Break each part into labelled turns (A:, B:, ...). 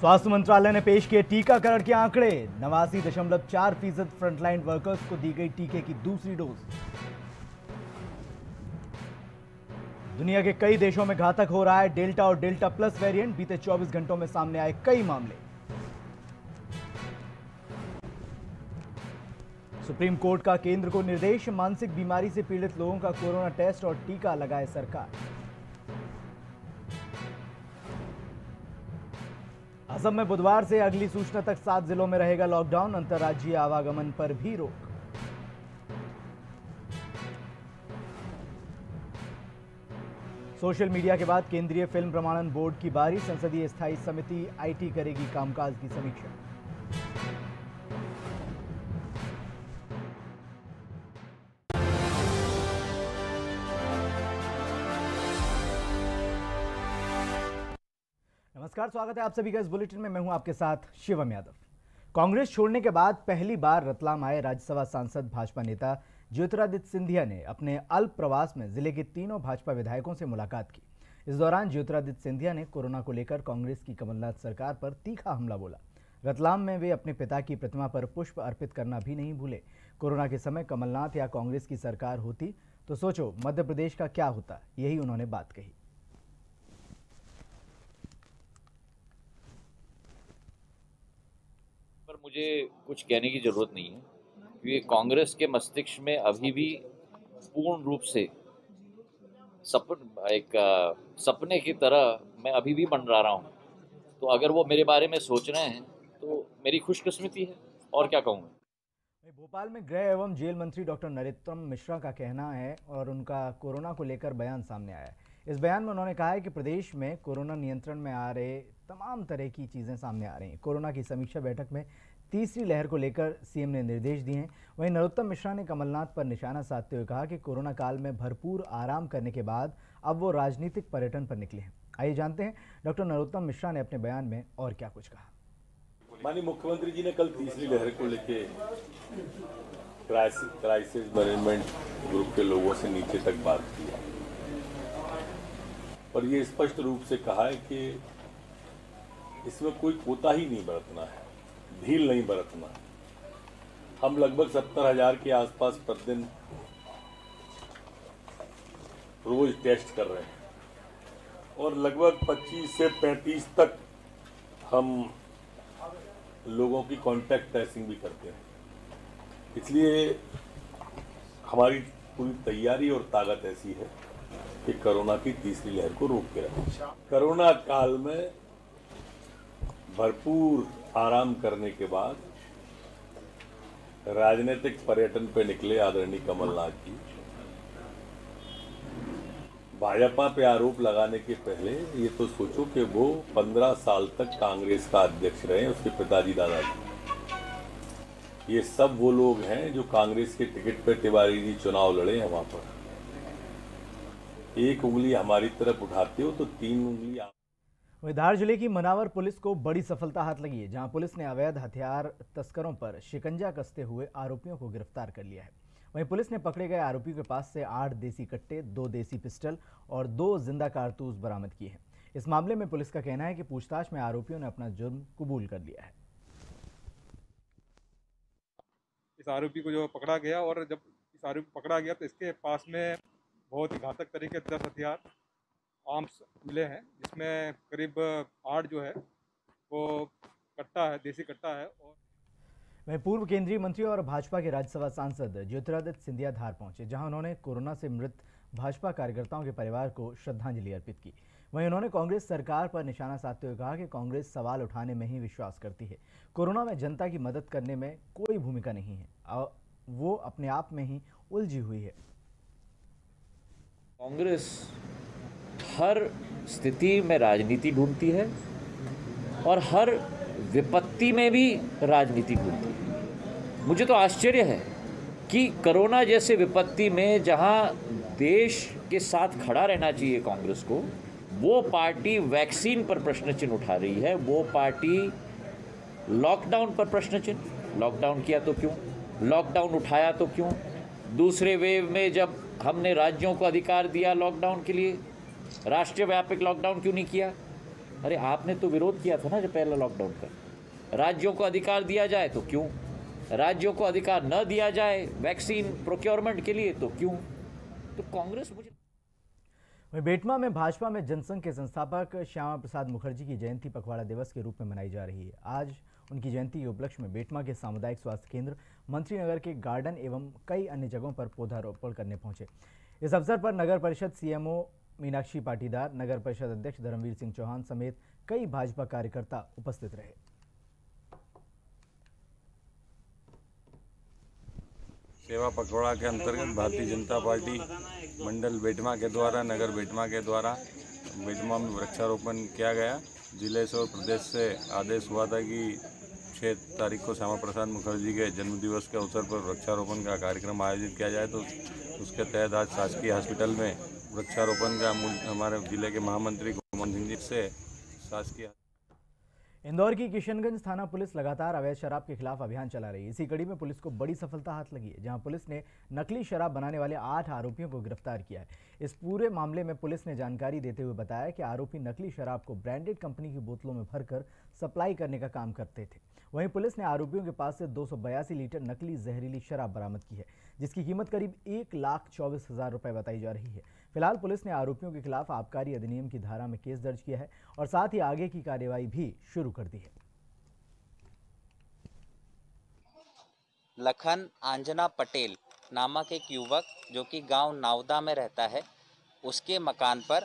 A: स्वास्थ्य मंत्रालय ने पेश किए टीकाकरण के आंकड़े। नवासी दशमलव चार फ़ीसद फ्रंटलाइन वर्कर्स को दी गई टीके की दूसरी डोज। दुनिया के कई देशों में घातक हो रहा है डेल्टा और डेल्टा प्लस वेरिएंट। बीते 24 घंटों में सामने आए कई मामले। सुप्रीम कोर्ट का केंद्र को निर्देश, मानसिक बीमारी से पीड़ित लोगों का कोरोना टेस्ट और टीका लगाए सरकार। असम में बुधवार से अगली सूचना तक सात जिलों में रहेगा लॉकडाउन, अंतर्राज्यीय आवागमन पर भी रोक। सोशल मीडिया के बाद केंद्रीय फ़िल्म प्रमाणन बोर्ड की बारी, संसदीय स्थायी समिति आईटी करेगी कामकाज की समीक्षा। नमस्कार, स्वागत है आप सभी का इस बुलेटिन में। मैं हूँ आपके साथ शिवम यादव। कांग्रेस छोड़ने के बाद पहली बार रतलाम आए राज्यसभा सांसद भाजपा नेता ज्योतिरादित्य सिंधिया ने अपने अल्प प्रवास में ज़िले के तीनों भाजपा विधायकों से मुलाकात की। इस दौरान ज्योतिरादित्य सिंधिया ने कोरोना को लेकर कांग्रेस की कमलनाथ सरकार पर तीखा हमला बोला। रतलाम में वे अपने पिता की प्रतिमा पर पुष्प अर्पित करना भी नहीं भूले। कोरोना के समय कमलनाथ या कांग्रेस की सरकार होती तो सोचो, मध्य प्रदेश का क्या होता, यही उन्होंने बात कही
B: पर मुझे कुछ कहने की ज़रूरत नहीं है, क्योंकि कांग्रेस के मस्तिष्क में अभी भी पूर्ण रूप से सपन, एक सपने की तरह मैं अभी भी बन रहा हूँ। तो अगर वो मेरे बारे में सोच रहे हैं तो मेरी खुशकिस्मती है, और क्या कहूँ मैं?
A: वहीं भोपाल में गृह एवं जेल मंत्री डॉक्टर नरोत्तम मिश्रा का कहना है और उनका कोरोना को लेकर बयान सामने आया है। इस बयान में उन्होंने कहा है कि प्रदेश में कोरोना नियंत्रण में आ रहे तमाम तरह की चीज़ें सामने आ रही हैं। कोरोना की समीक्षा बैठक में तीसरी लहर को लेकर सीएम ने निर्देश दिए हैं। वहीं नरोत्तम मिश्रा ने कमलनाथ पर निशाना साधते हुए कहा कि कोरोना काल में भरपूर आराम करने के बाद अब वो राजनीतिक पर्यटन पर निकले हैं। आइए जानते हैं, डॉक्टर नरोत्तम मिश्रा ने अपने बयान में और क्या कुछ कहा।
C: माननीय मुख्यमंत्री जी ने कल तीसरी लहर को लेके क्राइसिस मैनेजमेंट ग्रुप के लोगों से नीचे तक बात की और ये स्पष्ट रूप से कहा है कि इसमें कोई कोताही नहीं बरतना है। ढील नहीं बरतना। हम लगभग सत्तर हज़ार के आसपास प्रतिदिन रोज टेस्ट कर रहे हैं। और लगभग 25 से 35 तक हम लोगों की कांटेक्ट ट्रेसिंग भी करते हैं। इसलिए हमारी पूरी तैयारी और ताकत ऐसी है कि कोरोना की तीसरी लहर को रोक के रखें। कोरोना काल में भरपूर आराम करने के बाद राजनीतिक पर्यटन पे निकले आदरणीय कमलनाथ जी। भाजपा पे आरोप लगाने के पहले ये तो सोचो कि वो पंद्रह साल तक कांग्रेस का अध्यक्ष रहे, उसके पिताजी दादाजी। ये सब वो लोग हैं जो कांग्रेस के टिकट पे तिवारी जी चुनाव लड़े हैं वहाँ पर। एक उंगली हमारी तरफ़ उठाते हो तो तीन उंगली
A: वहीं धार ज़िले की मनावर पुलिस को बड़ी सफलता हाथ लगी है, जहाँ पुलिस ने अवैध हथियार तस्करों पर शिकंजा कसते हुए आरोपियों को गिरफ़्तार कर लिया है। वहीं पुलिस ने पकड़े गए आरोपियों के पास से आठ देसी कट्टे, दो देसी पिस्टल और दो ज़िंदा कारतूस बरामद किए हैं। इस मामले में पुलिस का कहना है कि पूछताछ में आरोपियों ने अपना जुर्म कबूल कर लिया है।
D: इस आरोपी को जो पकड़ा गया और जब इस आरोपी पकड़ा गया तो इसके पास में बहुत ही घातक तरीके दस हथियार आर्म्स मिले हैं जिसमें करीब आठ जो है वो कट्टा है देसी कट्टा है और
A: वहीं पूर्व केंद्रीय मंत्री और भाजपा के राज्यसभा सांसद ज्योतिरादित्य सिंधिया धार पहुँचे जहाँ उन्होंने कोरोना से मृत भाजपा कार्यकर्ताओं के परिवार को श्रद्धांजलि अर्पित की। वहीं उन्होंने कांग्रेस सरकार पर निशाना साधते हुए कहा कि कांग्रेस सवाल उठाने में ही विश्वास करती है। कोरोना में जनता की मदद करने में कोई भूमिका नहीं है। वो अपने आप में ही उलझी हुई है।
B: कांग्रेस हर स्थिति में राजनीति ढूंढती है और हर विपत्ति में भी राजनीति ढूंढती है। मुझे तो आश्चर्य है कि कोरोना जैसे विपत्ति में जहाँ देश के साथ खड़ा रहना चाहिए कांग्रेस को, वो पार्टी वैक्सीन पर प्रश्न चिन्ह उठा रही है, वो पार्टी लॉकडाउन पर प्रश्न चिन्ह लॉकडाउन किया तो क्यों? लॉकडाउन उठाया तो क्यों? दूसरे वेव में जब हमने राज्यों को अधिकार दिया लॉकडाउन के लिए राष्ट्रीय व्यापक लॉकडाउन क्यों नहीं किया? अरे, आपने तो विरोध किया था ना जब पहला लॉकडाउन का। राज्यों को अधिकार दिया जाए तो क्यों? राज्यों को अधिकार न दिया जाए वैक्सीन प्रोक्योरमेंट के लिए तो क्यों? तो कांग्रेस मुझे
A: वहीं बेटमा में भाजपा में जनसंघ के संस्थापक श्यामा प्रसाद मुखर्जी की जयंती पखवाड़ा दिवस के रूप में मनाई जा रही है। आज उनकी जयंती के उपलक्ष्य में बेटमा के सामुदायिक स्वास्थ्य केंद्र, मंत्रीनगर के गार्डन एवं कई अन्य जगहों पर पौधारोपण करने पहुँचे। इस अवसर पर नगर परिषद सीएमओ मीनाक्षी पाटीदार, नगर परिषद अध्यक्ष धर्मवीर सिंह चौहान समेत कई भाजपा कार्यकर्ता उपस्थित रहे।
E: सेवा पखवाड़ा के अंतर्गत भारतीय जनता पार्टी मंडल बेटमा के द्वारा, नगर बेटमा के द्वारा बेटमा में वृक्षारोपण किया गया। ज़िले से और प्रदेश से आदेश हुआ था कि छः तारीख को श्यामा प्रसाद मुखर्जी के जन्मदिवस के अवसर पर वृक्षारोपण का कार्यक्रम आयोजित किया जाए। तो उसके तहत आज शासकीय हॉस्पिटल में वृक्षारोपण का हमारे ज़िले के महामंत्री गोमन सिंह जी से शासकीय
A: इंदौर की किशनगंज थाना पुलिस लगातार अवैध शराब के खिलाफ अभियान चला रही है। इसी कड़ी में पुलिस को बड़ी सफलता हाथ लगी है, जहाँ पुलिस ने नकली शराब बनाने वाले आठ आरोपियों को गिरफ़्तार किया है। इस पूरे मामले में पुलिस ने जानकारी देते हुए बताया कि आरोपी नकली शराब को ब्रांडेड कंपनी की बोतलों में भरकर सप्लाई करने का काम करते थे। वहीं पुलिस ने आरोपियों के पास से दो सौ बयासी लीटर नकली जहरीली शराब बरामद की है, जिसकी कीमत करीब एक लाख चौबीस हज़ार रुपए बताई जा रही है। फ़िलहाल पुलिस ने आरोपियों के खिलाफ आबकारी अधिनियम की धारा में केस दर्ज किया है और साथ ही आगे की कार्यवाही भी शुरू कर दी है।
F: लखन आंजना पटेल नामक एक युवक जो कि गाँव नावदा में रहता है, उसके मकान पर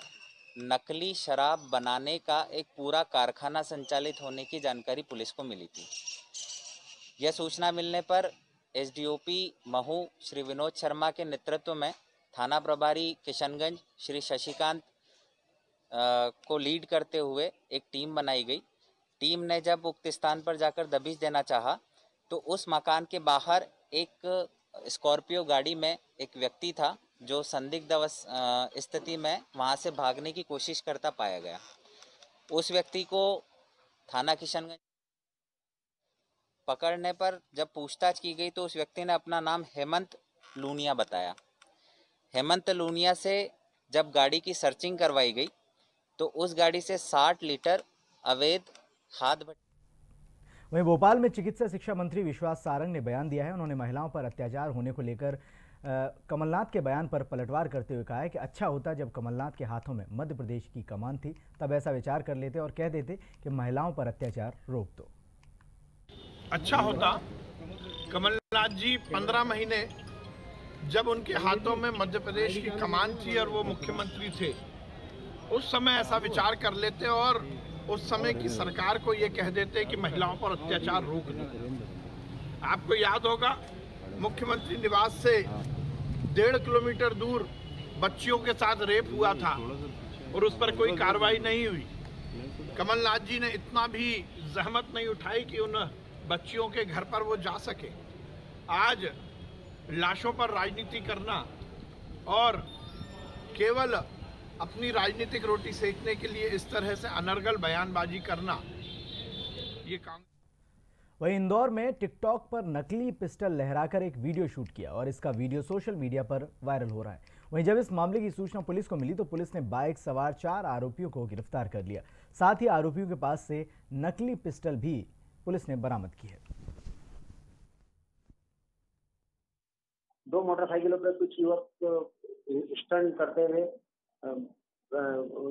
F: नकली शराब बनाने का एक पूरा कारखाना संचालित होने की जानकारी पुलिस को मिली थी। यह सूचना मिलने पर एसडीओपी महू श्री विनोद शर्मा के नेतृत्व में थाना प्रभारी किशनगंज, श्री शशिकांत को लीड करते हुए एक टीम बनाई गई। टीम ने जब उक्त स्थान पर जाकर दबिश देना चाहा तो उस मकान के बाहर एक स्कॉर्पियो गाड़ी में एक व्यक्ति था, जो संदिग्ध स्थिति में वहाँ से भागने की कोशिश करता पाया गया। उस व्यक्ति को थाना किशनगंज पकड़ने पर जब पूछताछ की गई तो उस व्यक्ति ने अपना नाम हेमंत लूनिया बताया। हेमंत लूनिया से जब गाड़ी की सर्चिंग करवाई गई तो उस गाड़ी से 60 लीटर अवैध खाद
A: वहीं भोपाल में चिकित्सा शिक्षा मंत्री विश्वास सारंग ने बयान दिया है। उन्होंने महिलाओं पर अत्याचार होने को लेकर कमलनाथ के बयान पर पलटवार करते हुए कहा है कि अच्छा होता जब कमलनाथ के हाथों में मध्य प्रदेश की कमान थी तब ऐसा विचार कर लेते और कह देते कि महिलाओं पर अत्याचार रोक दो।
G: अच्छा होता। कमलनाथ जी पंद्रह महीने जब उनके हाथों में मध्य प्रदेश की कमान थी और वो मुख्यमंत्री थे, उस समय ऐसा विचार कर लेते और उस समय की सरकार को ये कह देते कि महिलाओं पर अत्याचार रोक दो। आपको याद होगा, मुख्यमंत्री निवास से डेढ़ किलोमीटर दूर बच्चियों के साथ रेप हुआ था और उस पर कोई कार्रवाई नहीं हुई। कमलनाथ जी ने इतना भी जहमत नहीं उठाई कि उन बच्चियों के घर पर वो जा सके। आज लाशों पर राजनीति करना और केवल अपनी राजनीतिक रोटी सेकने के लिए इस तरह से अनर्गल बयानबाजी करना, ये काम
A: वहीं इंदौर में टिकटॉक पर नकली पिस्टल लहराकर एक वीडियो शूट किया और इसका वीडियो सोशल मीडिया पर वायरल हो रहा है। वहीं जब इस मामले की सूचना पुलिस को मिली तो पुलिस ने बाइक सवार चार आरोपियों को गिरफ़्तार कर लिया। साथ ही आरोपियों के पास से नकली पिस्टल भी पुलिस ने बरामद की है।
H: दो मोटरसाइकिलों पर कुछ युवक स्टंट करते हुए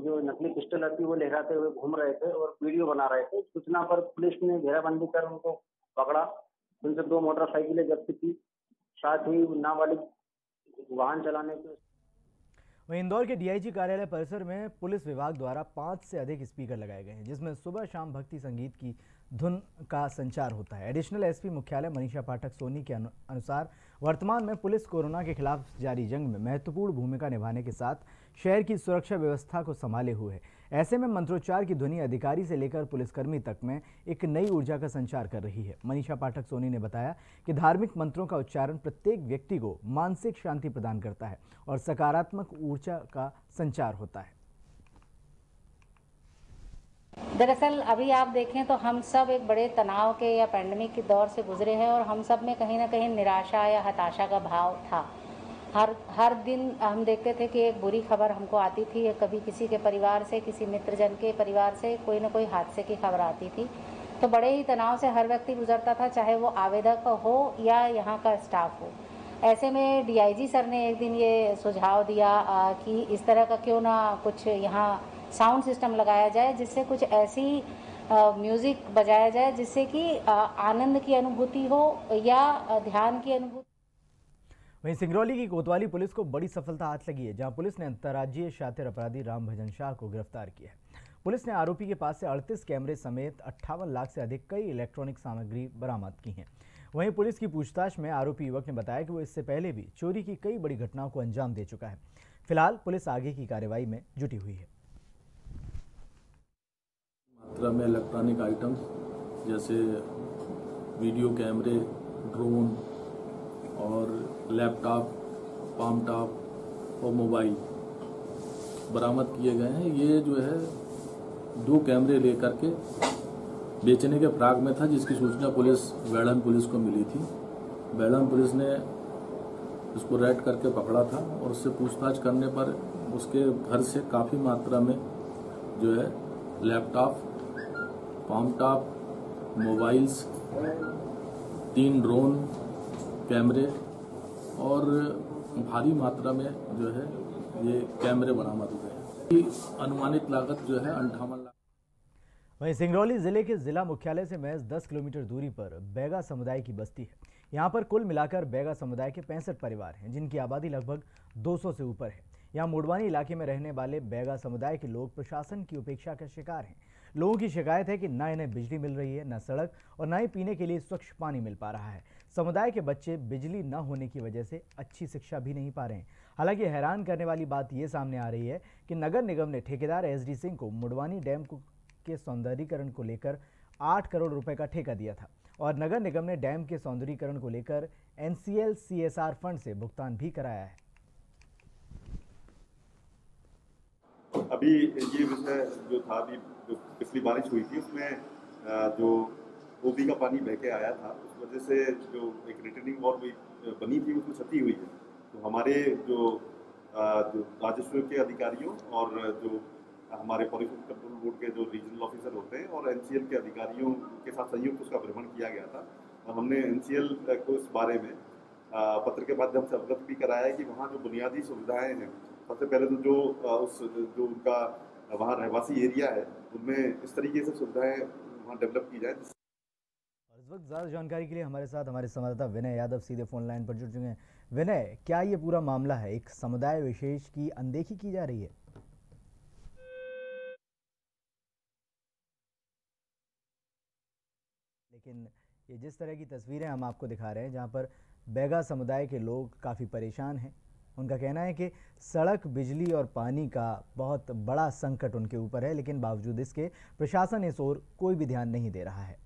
H: जो नकली पिस्टल आती वो लहराते हुए घूम रहे थे और वीडियो बना रहे थे। सूचना पर पुलिस ने घेराबंदी कर उनको पकड़ा। उनसे दो मोटरसाइकिलें जब्त की। साथ ही नाबालिग वाहन चलाने के
A: वहीं इंदौर के डीआईजी कार्यालय परिसर में पुलिस विभाग द्वारा पाँच से अधिक स्पीकर लगाए गए हैं, जिसमें सुबह शाम भक्ति संगीत की धुन का संचार होता है। एडिशनल एसपी मुख्यालय मनीषा पाठक सोनी के अनु- अनुसार वर्तमान में पुलिस कोरोना के खिलाफ जारी जंग में महत्वपूर्ण भूमिका निभाने के साथ शहर की सुरक्षा व्यवस्था को संभाले हुए है। ऐसे में मंत्रोच्चार की ध्वनि अधिकारी से लेकर पुलिसकर्मी तक में एक नई ऊर्जा का संचार कर रही है। मनीषा पाठक सोनी ने बताया कि धार्मिक मंत्रों का उच्चारण प्रत्येक व्यक्ति को मानसिक शांति प्रदान करता है और सकारात्मक ऊर्जा का संचार होता है।
I: दरअसल, अभी आप देखें तो हम सब एक बड़े तनाव के या पैंडमिक के दौर से गुजरे हैं और हम सब में कहीं ना कहीं निराशा या हताशा का भाव था। हर हर दिन हम देखते थे कि एक बुरी खबर हमको आती थी कभी किसी के परिवार से, किसी मित्रजन के परिवार से, कोई ना कोई हादसे की खबर आती थी। तो बड़े ही तनाव से हर व्यक्ति गुजरता था, चाहे वो आवेदक हो या यहाँ का स्टाफ हो। ऐसे में डीआईजी सर ने एक दिन ये सुझाव दिया कि इस तरह का क्यों ना कुछ यहाँ साउंड सिस्टम लगाया जाए जिससे कुछ ऐसी म्यूज़िक बजाया जाए जिससे कि आनंद की अनुभूति हो या ध्यान की अनुभूति।
A: वहीं सिंगरौली की कोतवाली पुलिस को बड़ी सफलता हाथ लगी है, जहाँ पुलिस ने अंतर्राज्यीय शातिर अपराधी राम भजन शाह को गिरफ़्तार किया है। पुलिस ने आरोपी के पास से 38 कैमरे समेत अट्ठावन लाख से अधिक कई इलेक्ट्रॉनिक सामग्री बरामद की हैं। वहीं पुलिस की पूछताछ में आरोपी युवक ने बताया कि वो इससे पहले भी चोरी की कई बड़ी घटनाओं को अंजाम दे चुका है। फ़िलहाल पुलिस आगे की कार्रवाई में जुटी हुई है।
J: मात्रा में इलेक्ट्रॉनिक आइटम्स जैसे वीडियो कैमरे ड्रोन और लैपटॉप पाम टॉप और मोबाइल बरामद किए गए हैं। ये जो है, दो कैमरे लेकर के बेचने के प्राग में था, जिसकी सूचना पुलिस बैड़न पुलिस को मिली थी। बैड़न पुलिस ने उसको रेड करके पकड़ा था और उससे पूछताछ करने पर उसके घर से काफ़ी मात्रा में जो है लैपटॉप पाम टॉप मोबाइल्स तीन ड्रोन कैमरे और भारी मात्रा में जो है ये कैमरे बरामद हुए हैं। अनुमानित लागत जो है अंठावन लाख।
A: वहीं सिंगरौली ज़िले के जिला मुख्यालय से महज 10 किलोमीटर दूरी पर बैगा समुदाय की बस्ती है। यहाँ पर कुल मिलाकर बैगा समुदाय के पैंसठ परिवार हैं, जिनकी आबादी लगभग 200 से ऊपर है। यहाँ मोडवानी इलाके में रहने वाले बैगा समुदाय के लोग प्रशासन की उपेक्षा का शिकार हैं। लोगों की शिकायत है कि न इन्हें बिजली मिल रही है, न सड़क और न ही पीने के लिए स्वच्छ पानी मिल पा रहा है। समुदाय के बच्चे बिजली न होने की वजह से अच्छी शिक्षा भी नहीं पा रहे हैं। हालाँकि हैरान करने वाली बात ये सामने आ रही है कि नगर निगम ने ठेकेदार एस डी सिंह को मुडवानी डैम के सौंदर्यीकरण को लेकर आठ करोड़ रुपए का ठेका दिया था और नगर निगम ने डैम के सौंदर्यीकरण को लेकर एनसीएल सीएसआर फंड से भुगतान भी कराया है।
K: अभी ये विषय जो था, अभी जो पिछली बारिश हुई थी, उसमें जो ओबी का पानी बह के आया था, उस वजह से जो एक रिटर्निंग वॉल हुई, बनी थी, उसमें क्षति हुई है। तो हमारे जो जो राजस्व के अधिकारियों और जो हमारे पॉल्यूशन कंट्रोल बोर्ड के जो रीजनल ऑफिसर होते हैं और एनसीएल के अधिकारियों के साथ संयुक्त उसका भ्रमण किया गया था और हमने एनसीएल को इस बारे में पत्र के माध्यम से अवगत भी कराया है कि वहाँ जो बुनियादी सुविधाएँ हैं सबसे पहले तो जो उस, जो उनका वहाँ रहवासी एरिया है, उनमें इस तरीके से सुविधाएँ वहाँ डेवलप की जाए।
A: और इस वक्त ज़्यादा जानकारी के लिए हमारे साथ हमारे संवाददाता विनय यादव सीधे फ़ोन लाइन पर जुड़ चुके हैं। विनय, क्या ये पूरा मामला है? एक समुदाय विशेष की अनदेखी की जा रही है? लेकिन ये जिस तरह की तस्वीरें हम आपको दिखा रहे हैं, जहाँ पर बैगा समुदाय के लोग काफ़ी परेशान हैं उनका कहना है कि सड़क, बिजली और पानी का बहुत बड़ा संकट उनके ऊपर है, लेकिन बावजूद इसके प्रशासन इस ओर कोई भी ध्यान नहीं दे रहा है।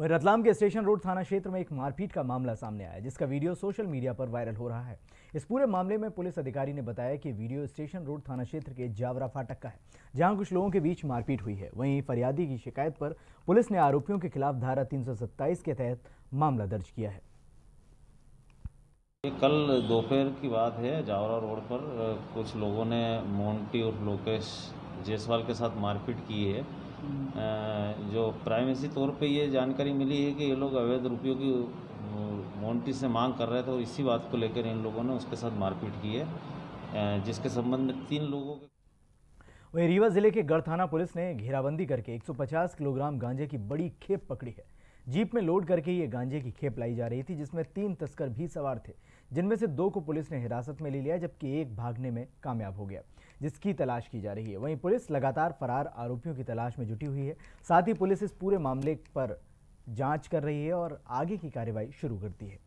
A: वहीं रतलाम के स्टेशन रोड थाना क्षेत्र में एक मारपीट का मामला सामने आया, जिसका वीडियो सोशल मीडिया पर वायरल हो रहा है। इस पूरे मामले में पुलिस अधिकारी ने बताया कि वीडियो स्टेशन रोड थाना क्षेत्र के जावरा फाटक का है, जहाँ कुछ लोगों के बीच मारपीट हुई है। वहीं फरियादी की शिकायत पर पुलिस ने आरोपियों के खिलाफ धारा तीन सौ सत्ताईस के तहत मामला दर्ज किया है।
L: कल दोपहर की बात है, जावरा रोड पर कुछ लोगों ने मोन्टी और लोकेश जायसवाल के साथ मारपीट की है। जो प्राइमेसी तौर पे ये जानकारी मिली है कि ये लोग अवैध रुपयों की मोन्टी से मांग कर रहे थे और इसी बात को लेकर इन लोगों ने उसके साथ मारपीट की है। जिसके संबंध में तीन लोगों के
A: वहीं रीवा ज़िले के गढ़ थाना पुलिस ने घेराबंदी करके 150 किलोग्राम गांजे की बड़ी खेप पकड़ी है। जीप में लोड करके ये गांजे की खेप लाई जा रही थी, जिसमें तीन तस्कर भी सवार थे, जिनमें से दो को पुलिस ने हिरासत में ले लिया, जबकि एक भागने में कामयाब हो गया। जिसकी तलाश की जा रही है। वहीं पुलिस लगातार फरार आरोपियों की तलाश में जुटी हुई है। साथ ही पुलिस इस पूरे मामले पर जाँच कर रही है और आगे की कार्रवाई शुरू करती है।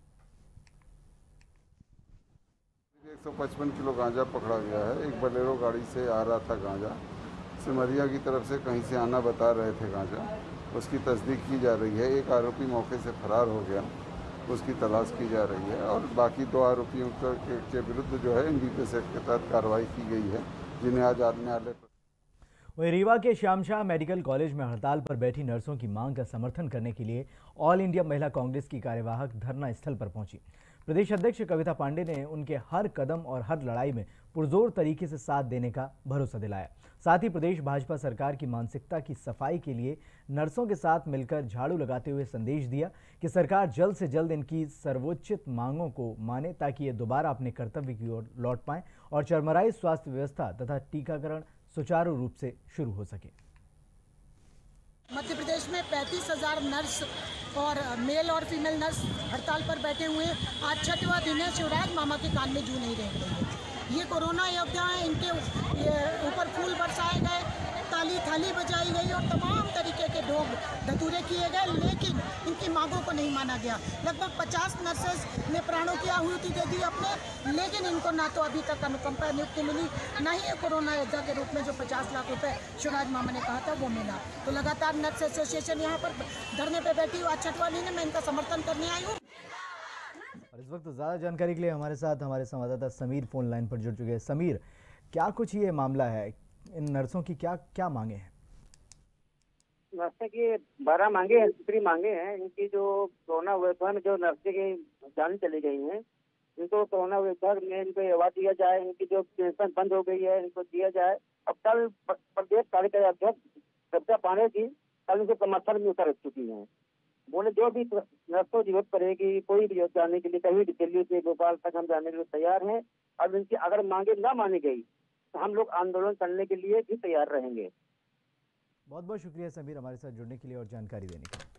M: 155 किलो गांजा पकड़ा गया है। एक बलेरो गाड़ी से आ रहा था गांजा। सिमरिया की तरफ़ से कहीं से आना बता रहे थे गांजा। उसकी तस्दीक की जा रही है। एक आरोपी मौके से फरार हो गया। उसकी तलाश की जा रही है और बाकी दो आरोपियों के, विरुद्ध जो है एन एक्ट के तहत कार्रवाई की गई है। जिन्हें आज न्यायालय
A: वहीं रीवा के श्यामशाह मेडिकल कॉलेज में हड़ताल पर बैठी नर्सों की मांग का समर्थन करने के लिए ऑल इंडिया महिला कांग्रेस की कार्यवाहक धरना स्थल पर पहुँची। प्रदेश अध्यक्ष कविता पांडे ने उनके हर कदम और हर लड़ाई में पुरजोर तरीके से साथ देने का भरोसा दिलाया। साथ ही प्रदेश भाजपा सरकार की मानसिकता की सफ़ाई के लिए नर्सों के साथ मिलकर झाड़ू लगाते हुए संदेश दिया कि सरकार जल्द से जल्द इनकी सर्वोच्चित मांगों को माने ताकि ये दोबारा अपने कर्तव्य की ओर लौट पाएँ और चरमराई स्वास्थ्य व्यवस्था तथा टीकाकरण सुचारू रूप से शुरू हो सके।
N: मध्य प्रदेश में पैंतीस हज़ार नर्स और मेल और फीमेल नर्स हड़ताल पर बैठे हुए आज छठवा दिन है, शिवराज मामा के कान में जू नहीं रह रही ये कोरोना योद्धा हैं, इनके ऊपर फूल बरसाए गए। ताली थाली बजाई गई और तमाम तरीके के ढोग धतूरे किए गए, लेकिन इनकी मांगों को नहीं माना गया। लगभग 50 नर्सेज ने प्राणों की आहुति दे दी अपने, लेकिन इनको ना तो अभी तक अनुकंपा नियुक्ति मिली, ना ही कोरोना योद्धा के रूप में जो 50 लाख रुपए शिवराज मामा ने कहा था, वो मिला। तो लगातार नर्स एसोसिएशन यहाँ पर धरने पर बैठी हुआ छठवाली ने मैं इनका समर्थन करने आई हूँ।
A: और इस वक्त ज़्यादा जानकारी के लिए हमारे साथ हमारे संवाददाता समीर फ़ोन लाइन पर जुड़ चुके हैं। समीर, क्या कुछ ये मामला है? इन नर्सों की क्या क्या मांगे हैं?
H: नर्से की बारह मांगे हैं दूसरी मांगे हैं। इनकी जो कोरोना विभाग में जो नर्से की जान चली गई हैं, इनको कोरोना विभाग में इनको अवार्ड दिया जाए, इनकी जो पेंशन बंद हो गई है, इनको दिया जाए। अब कल प्रदेश कार्यकारी अध्यक्ष कब्जा पाने की कल उनके समर्थन में उतर चुकी है। बोले, जो भी नर्सों ज़रूरत पड़ेगी, कोई भी जाने के लिए, कहीं भी दिल्ली से भोपाल तक हम जाने के लिए तैयार हैं। अब इनकी अगर मांगे न मानी गई हम लोग आंदोलन करने के लिए भी तैयार रहेंगे।
A: बहुत बहुत शुक्रिया समीर हमारे साथ जुड़ने के लिए और जानकारी देने के लिए।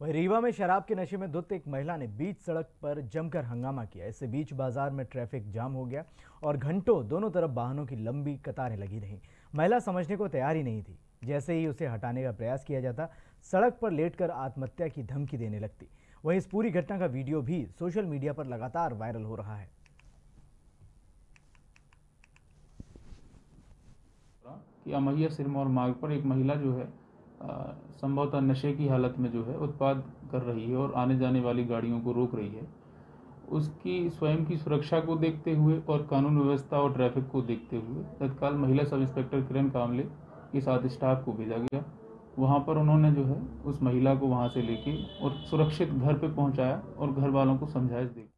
A: वही रीवा में शराब के नशे में धुत एक महिला ने बीच सड़क पर जमकर हंगामा किया। इससे बीच बाज़ार में ट्रैफ़िक जाम हो गया और घंटों दोनों तरफ़ वाहनों की लंबी कतारें लगी रहीं। महिला समझने को तैयार ही नहीं थी। जैसे ही उसे हटाने का प्रयास किया जाता, सड़क पर लेटकर आत्महत्या की धमकी देने लगती। वहीं इस पूरी घटना का वीडियो भी सोशल मीडिया पर लगातार वायरल हो रहा है।
O: कि अमैया सिरमौर मार्ग पर एक महिला जो है संभवतः नशे की हालत में जो है उत्पाद कर रही है और आने जाने वाली गाड़ियों को रोक रही है। उसकी स्वयं की सुरक्षा को देखते हुए और कानून व्यवस्था और ट्रैफ़िक को देखते हुए तत्काल महिला सब इंस्पेक्टर किरण कामले के साथ स्टाफ को भेजा गया। वहाँ पर उन्होंने जो है उस महिला को वहाँ से लेके और सुरक्षित घर पे पहुँचाया और घर वालों को समझाइश दी।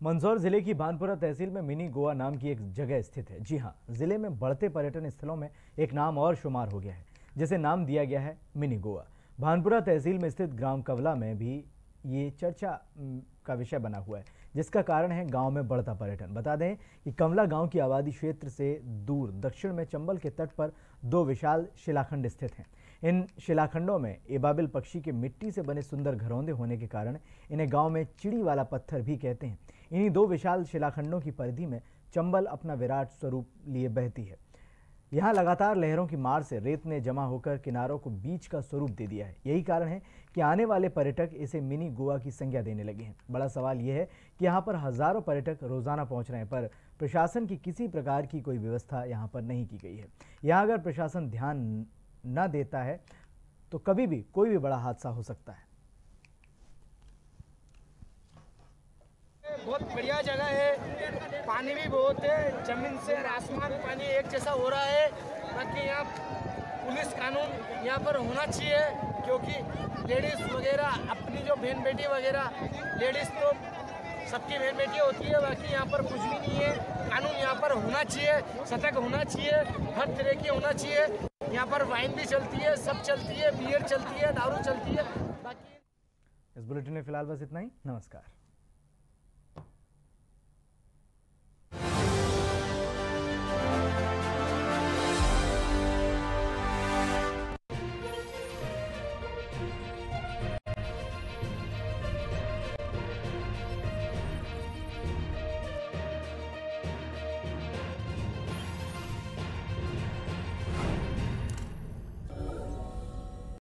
A: मंदसौर ज़िले की बानपुरा तहसील में मिनी गोवा नाम की एक जगह स्थित है। जी हाँ ज़िले में बढ़ते पर्यटन स्थलों में एक नाम और शुमार हो गया है, जिसे नाम दिया गया है मिनी गोवा। भानपुरा तहसील में स्थित ग्राम कवला में भी ये चर्चा का विषय बना हुआ है, जिसका कारण है गाँव में बढ़ता पर्यटन। बता दें कि कमला गाँव की आबादी क्षेत्र से दूर, दक्षिण में चंबल के तट पर दो विशाल शिलाखंड स्थित हैं। इन शिलाखंडों में एबाबिल पक्षी के मिट्टी से बने सुंदर घरौंदे होने के कारण इन्हें गाँव में चिड़ी वाला पत्थर भी कहते हैं। इन्हीं दो विशाल शिलाखंडों की परिधि में चंबल अपना विराट स्वरूप लिए बहती है। यहाँ लगातार लहरों की मार से रेत ने जमा होकर किनारों को बीच का स्वरूप दे दिया है। यही कारण है कि आने वाले पर्यटक इसे मिनी गोवा की संज्ञा देने लगे हैं। बड़ा सवाल यह है कि यहाँ पर हज़ारों पर्यटक रोज़ाना पहुँच रहे हैं, पर प्रशासन की किसी प्रकार की कोई व्यवस्था यहाँ पर नहीं की गई है। यहाँ अगर प्रशासन ध्यान न देता है तो कभी भी कोई भी बड़ा हादसा हो सकता है।
P: बहुत बढ़िया जगह है। पानी भी बहुत है। ज़मीन से आसमान पानी एक जैसा हो रहा है। बाकी यहाँ पुलिस कानून यहाँ पर होना चाहिए, क्योंकि लेडीज़ वगैरह, अपनी जो बहन बेटी वगैरह, लेडीज़ तो सबकी बहन बेटी होती है, बाकी यहाँ पर कुछ भी नहीं है। कानून यहाँ पर होना चाहिए, सतर्क होना चाहिए, हर तरह की होना चाहिए। यहाँ पर वाइन भी चलती है, सब चलती है बियर चलती है, दारू चलती है, बाकी
A: इस बुलेटिन में फ़िलहाल बस इतना ही। नमस्कार।